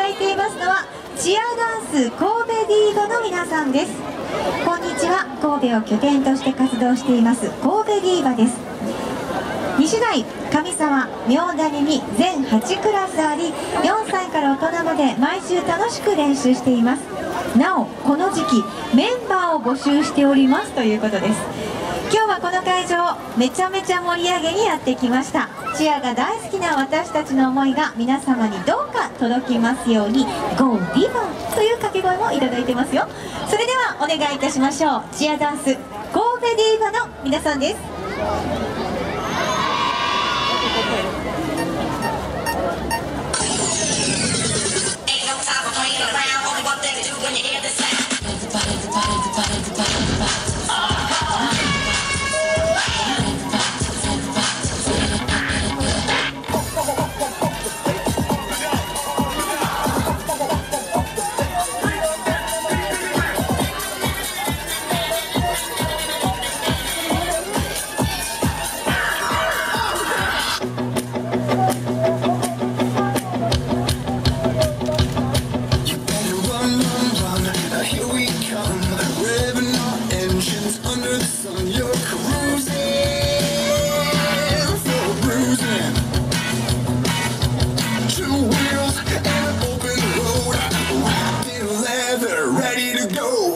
だいていますのはチアダンス神戸ディーバの皆さんです。こんにちは。神戸を拠点として活動しています神戸ディーバです。西大上沢明谷に全8クラスあり4歳から大人まで毎週楽しく練習しています。なおこの時期メンバーを募集しておりますということです。今日はこの会場めちゃめちゃ盛り上げにやってきました。チアが大好きな私たちの思いが皆様にどうか届きますように GO DIVA という掛け声もいただいてますよ。それではお願いいたしましょう。チアダンス神戸ディーバの皆さんです「I'm gonna go to go.